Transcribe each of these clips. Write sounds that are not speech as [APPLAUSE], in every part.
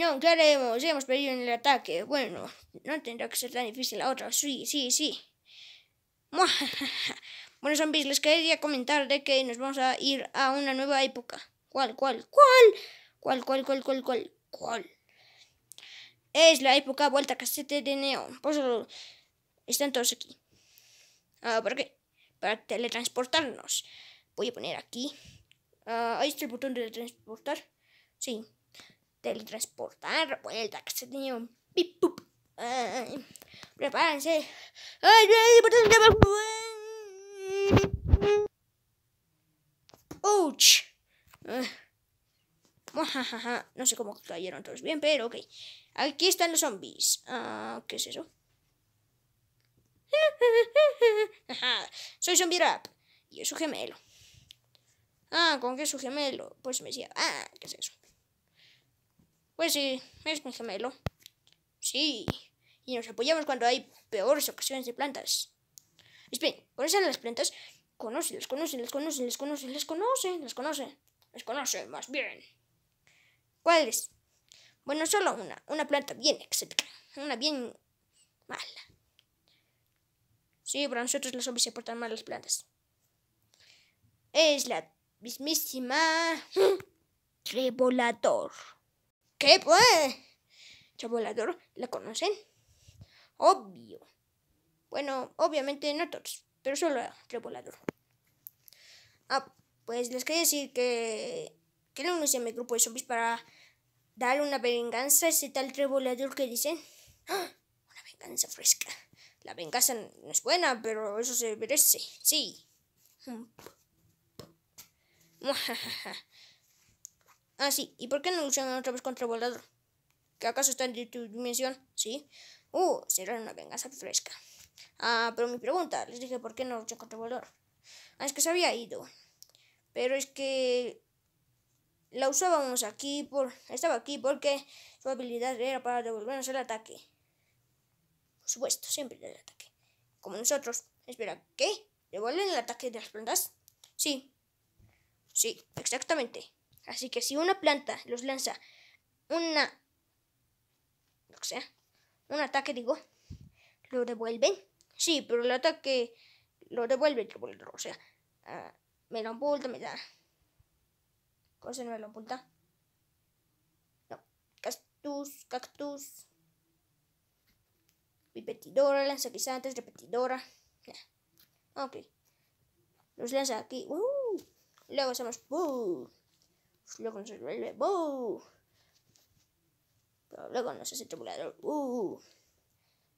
no, ¿qué haremos? Hemos perdido en el ataque. Bueno, no tendrá que ser tan difícil la otra. Sí, sí, sí. [LAUGHS] Bueno, zombies, les quería comentar de que nos vamos a ir a una nueva época. ¿Cuál, cuál, cuál? ¿Cuál, cuál, cuál, cuál, cuál? ¿Cuál? Es la época vuelta casete de neón. Por eso están todos aquí. Ah, ¿Por qué? Para teletransportarnos. Voy a poner aquí. Ah, ahí está el botón de teletransportar. Sí. Teletransportar. Vuelta casete de neón. Pip, pup. Prepárense. ¡Ay, ay, botón de ¡Ouch! Uh. No sé cómo cayeron todos bien, pero ok. Aquí están los zombies. Uh, ¿Qué es eso? [LAUGHS] Soy zombie rap. Y es su gemelo. Ah, ¿con qué es su gemelo? Pues me decía, ah, ¿qué es eso? Pues sí, es mi gemelo. Sí. Y nos apoyamos cuando hay peores ocasiones de plantas. Esperen, ¿cuáles son las plantas? Conocen, las conocen, las conocen, las conocen, las conocen, las conocen. Las conocen, más bien. ¿Cuáles? Bueno, solo una. Una planta bien excéntrica. Una bien mala. Sí, para nosotros los zombies se portan mal las plantas. Es la mismísima Trebolador. ¿Qué pues? Trebolador, ¿la conocen? Obvio. Bueno, obviamente no todos, pero solo Trebolador. Ah, pues les quería decir que, no unirse a mi grupo de zombies para darle una venganza a ese tal Trebolador que dicen. ¡Ah! Una venganza fresca. La venganza no es buena, pero eso se merece. Sí. Ah, sí. ¿Y por qué no luchan otra vez contra Volador? ¿Que acaso está en tu dimensión? Sí. Uh, será una venganza fresca. Ah, pero mi pregunta, les dije por qué no luchan contra Volador. Ah, es que se había ido. Pero es que la usábamos aquí por. estaba aquí porque su habilidad era para devolvernos el ataque. Por supuesto, siempre el ataque. Como nosotros. Espera, ¿qué? ¿Devuelven el ataque de las plantas? Sí. Sí, exactamente. Así que si una planta los lanza una. lo que sea. Un ataque, digo. ¿Lo devuelven? Sí, pero el ataque lo devuelve el O sea, uh, me lo oculta, me da. Cosa no me lo oculta. No. Cactus, cactus. Pipetidora, lanzaguisantes, repetidora. Ok. Los lanza aquí. Uh. Luego hacemos. Uh. Luego nos vuelve. Uh. Pero luego nos hace. Uh.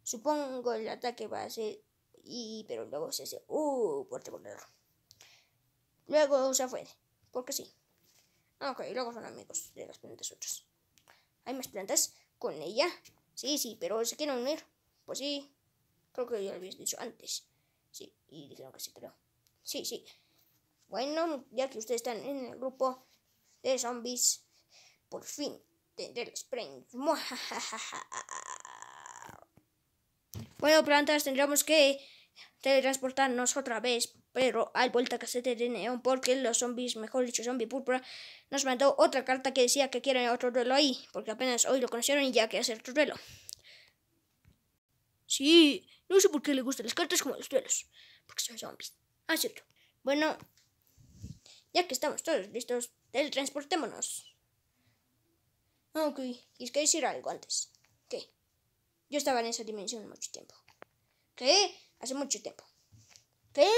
Supongo el ataque va a ser. Y, pero luego se hace. Uh. Por tabulador. Luego se fue. Porque sí. Ok, luego son amigos de las plantas otras. ¿Hay más plantas con ella? Sí, sí, pero se quieren unir. Pues sí. Creo que ya lo habías dicho antes. Sí, y dijeron que sí, creo. Sí, sí. Bueno, ya que ustedes están en el grupo de zombies, por fin tendré los [LAUGHS] premios. Bueno, plantas, tendremos que teletransportarnos otra vez, pero al vuelta casete de neón, porque los zombies, mejor dicho, zombie púrpura, nos mandó otra carta que decía que quieren otro duelo ahí, porque apenas hoy lo conocieron y ya quiere hacer otro duelo. Sí, no sé por qué le gustan las cartas como los duelos, porque son zombies. Ah, cierto. Bueno, ya que estamos todos listos, teletransportémonos. Ok, que decir algo antes. ¿Qué? Yo estaba en esa dimensión mucho tiempo. ¿Qué? Hace mucho tiempo. ¿Qué?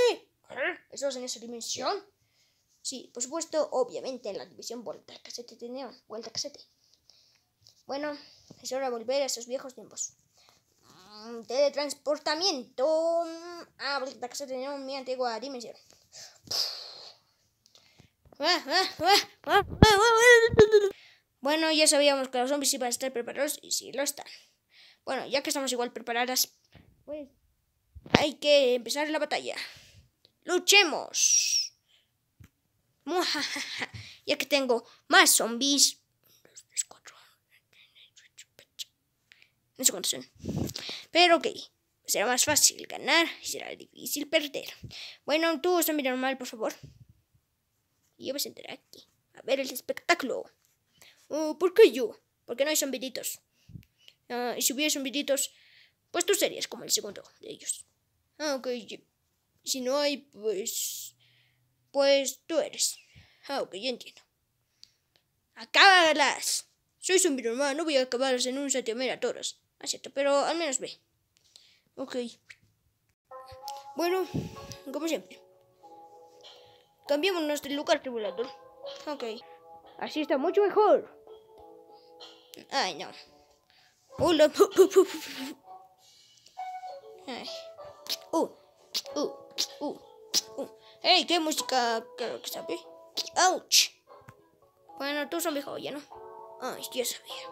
¿Estás en esa dimensión? Sí, por supuesto, obviamente en la división vuelta casete neón, vuelta casete. Bueno, es hora de volver a esos viejos tiempos. Mm, teletransportamiento a vuelta casete mi antigua dimensión. Bueno, ya sabíamos que los zombies iban a estar preparados y sí lo están. Bueno, ya que estamos igual preparadas, pues hay que empezar la batalla. ¡Luchemos! Ya que tengo más zombies. No sé cuántos son. Pero ok. Será más fácil ganar y será difícil perder. Bueno, tú, zombie normal, por favor. Y yo voy a sentar aquí. A ver el espectáculo. Oh, ¿Por qué yo? Porque no hay zombiditos. Ah, y si hubiera zombiditos, pues tú serías como el segundo de ellos. Ah, ok. Si no hay, pues... Pues tú eres. Ah, ok, ya entiendo. ¡Acábalas! Soy zombie normal, no voy a acabarlas en un santiamén a todas. Ah, cierto, pero al menos ve. Ok. Bueno, como siempre. Cambiémonos del lugar tribulador. Ok. Así está mucho mejor. Ay, no. Hola. [LAUGHS] Ay. Uh, uh, uh, uh. Hey, qué música creo que sabe. Ouch. Bueno, tú son viejo ya, ¿no? Ay, ya sabía.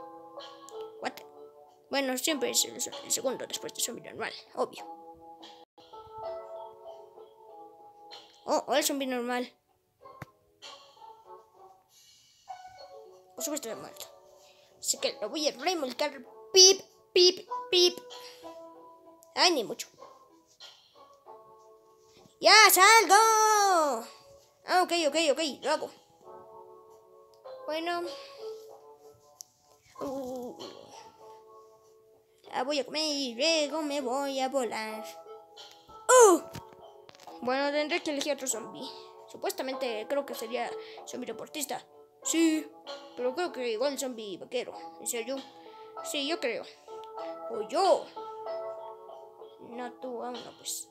What? Bueno, siempre es el, el segundo después de zombie normal, obvio. Oh, oh, el zombie normal. Por supuesto, está muerto. Así que lo voy a remolcar. Pip, pip, pip. Ay, ni mucho. ¡Ya salgo! Ah, ok, ok, ok, lo hago. Bueno. Uh, la voy a comer y luego me voy a volar. ¡Uh! Bueno, tendré que elegir otro zombie. Supuestamente creo que sería zombie deportista. Sí, pero creo que igual zombie vaquero. ¿En serio? Sí, yo creo. O yo. No, tú aún no, pues.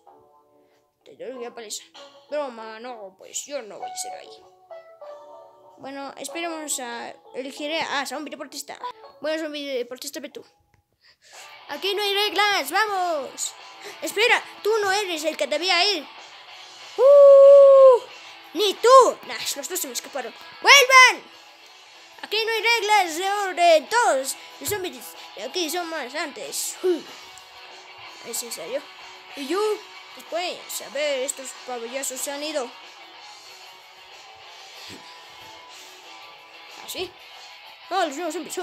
Te doy la paliza. Broma, no, pues yo no voy a ser ahí. Bueno, esperemos a... Elegiré a zombie deportista. Bueno, zombie deportista, ve tú. Aquí no hay reglas, vamos. Espera, tú no eres el que debía ir. ¡Uh! Ni tú. Nah, los dos se me escaparon. ¡Vuelvan! Aquí no hay reglas de orden. Todos los zombies de aquí son más antes. ¿Es en serio? ¿Y yo? Pues, a ver, estos pabellazos se han ido. ¿Así? Ah, los nuevos zombies.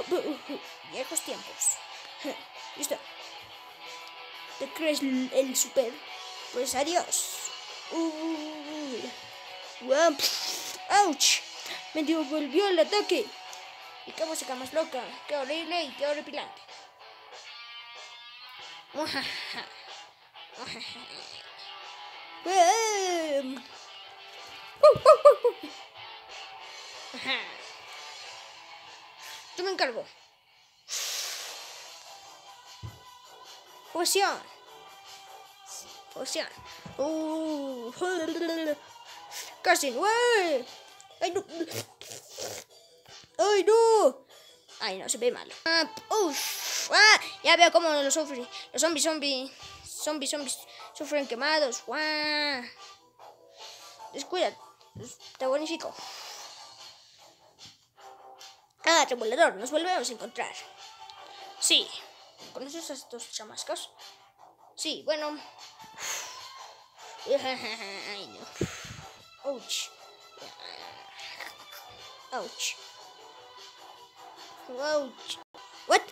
Viejos tiempos. [LAUGHS] Listo. ¿Te crees el super? Pues adiós. Uh, wow. ¡Auch! Me devolvió el ataque. Y qué música más loca. Qué horrible y qué horripilante. Yo me encargo. Poción. Poción. Uh, casi. ¡Uy! ¡Ay, no! ¡Ay, no! Ay, no, se ve mal. Ah, uf, ah, ya veo cómo los, sufre. los zombies, zombies, zombies, zombies sufren quemados. ¡Guau! Descuida, te bonifico. Ah, regulador, nos volvemos a encontrar. Sí. ¿Conoces a estos chamascos? Sí, bueno. Ay, no. Ouch. Ouch. Ouch. What?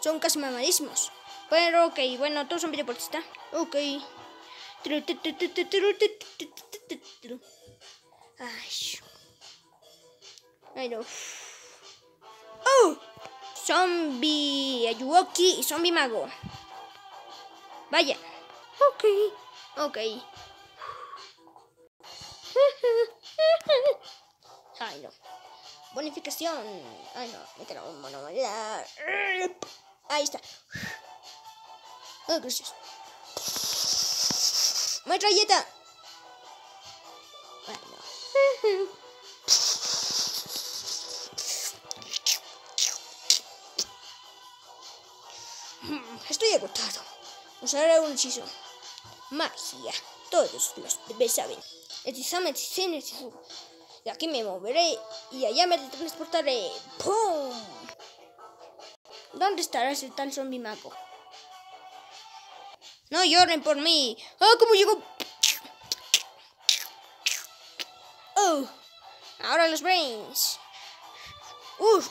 Son casi mamadísimos. Pero ok, bueno, todos son videoportista. Ok. Ay, no. ¡Oh! Zombie Ayuoki y Zombie Mago. Vaya. Ok. Ok. [LAUGHS] Ay, no. Bonificación. Ay, no. Queda un monomalidad. Ahí está. Oh, gracias. ¡Metralleta! Ay, no. Estoy agotado. Usaré un hechizo. Magia. Todos los bebés saben. Hechizame, hechizo. De aquí me moveré y allá me transportaré. ¡Pum! ¿Dónde estará ese tal zombie mago? No lloren por mí. ¡Oh, cómo llegó! ¡Oh! Ahora los brains. ¡Uf!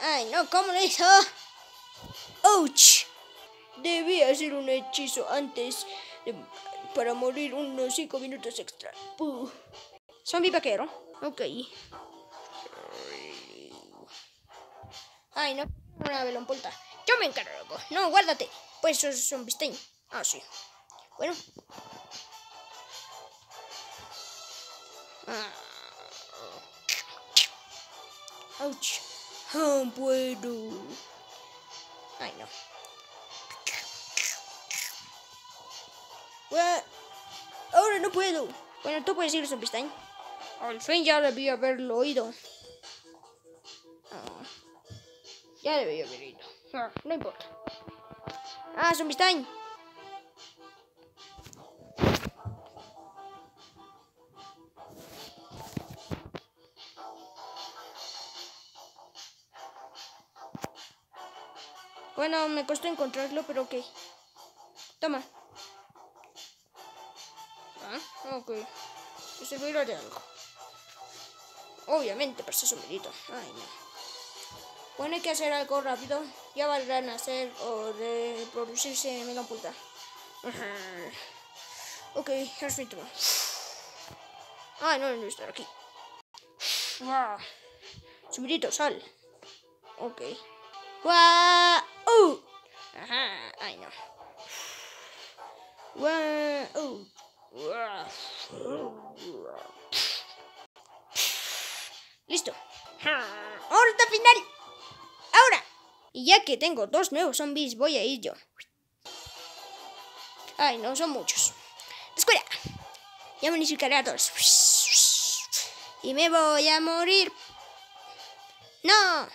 Ay, no, ¿cómo lo hizo? ¡Ouch! Debía hacer un hechizo antes de, para morir unos 5 minutos extra. Puh. Zombie vaquero. Ok. Ay, no, una velonpolta. Yo me encargo. No, guárdate. Pues eso es un. Ah, sí. Bueno. Ah. Ouch. No puedo. Ahora no puedo. Bueno, tú puedes ir, Zombistein. Al fin ya debí haberlo oído. Ah, ya debí haber ido. Ah, no importa. Ah, Zombistein. Bueno, me costó encontrarlo, pero ok. Toma. Ah, ok. Me servirá de algo. Obviamente, para ese sombrerito. Ay, no. Bueno, hay que hacer algo rápido. Ya valdrá nacer o reproducirse en mega puta. [LAUGHS] Ok, es mi turno. Ay, no, no estar aquí. Wow. Sombrerito, sal. Ok. ¡Wow! ¡Uh! Ajá, ay no. ¡Wow! Listo. ¡Horta final! ¡Ahora! Y ya que tengo dos nuevos zombies, voy a ir yo. Ay, no, son muchos. ¡Escuela! Ya me unificaré a todos. Y me voy a morir. ¡No!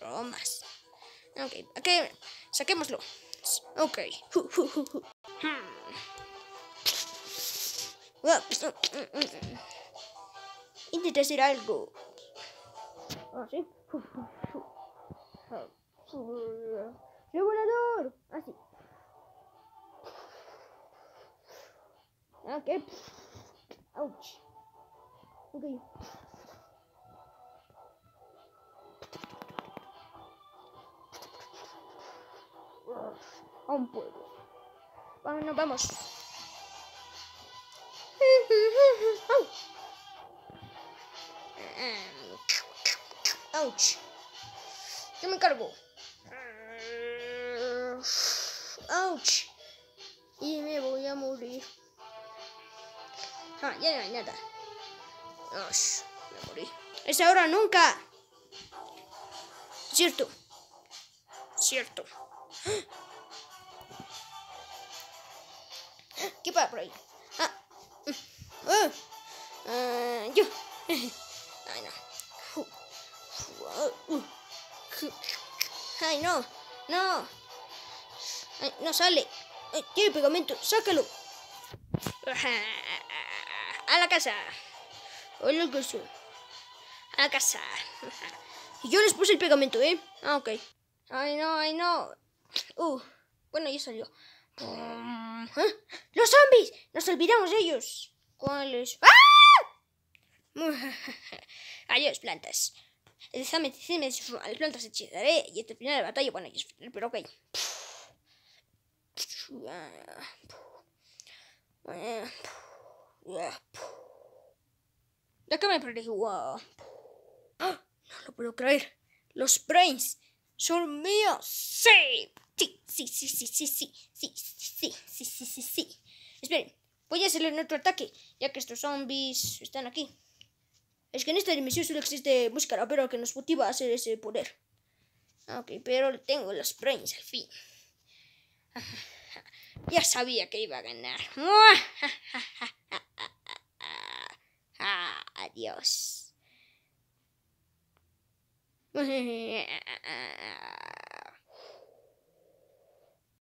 Bromas. Ok, ok, saquémoslo. Ok. [LAUGHS] Intenta hacer algo. Ah, sí. ¡Regulador! Así. Ok. Ouch. Ok. Aún puedo. Bueno, vamos. Ouch. Yo me cargo. Ouch. Y me voy a morir. Ah, ya no hay nada. Ouch. Me morí. Es ahora nunca. Cierto. Cierto. ¿Qué pasa por ahí? Uh, yo. Ay, no. Ay, no. No. No sale. Ay, tiene pegamento. Sácalo. A la casa. A la casa. A la casa. Yo les puse el pegamento, ¿eh? Ah, ok. Ay, no, ay, no. Uh, bueno, ya salió. ¿Eh? ¡Los zombies! ¡Nos olvidamos de ellos! ¿Cuáles? ¡Ah! Adiós, plantas. Déjame decirme a las plantas hechizaré y este final de la batalla, bueno, pero ok. ¿De qué me perdí? Wow. ¡Ah! No lo puedo creer. Los brains son míos. Sí. Sí, sí, sí, sí, sí, sí, sí, sí, sí, sí, sí, sí. Esperen, voy a hacerle otro ataque, ya que estos zombies están aquí. Es que en esta dimensión solo existe música pero que nos motiva a hacer ese poder. Ok, pero tengo los brains al fin. [LAUGHS] Ya sabía que iba a ganar. [LAUGHS] Adiós. [LAUGHS]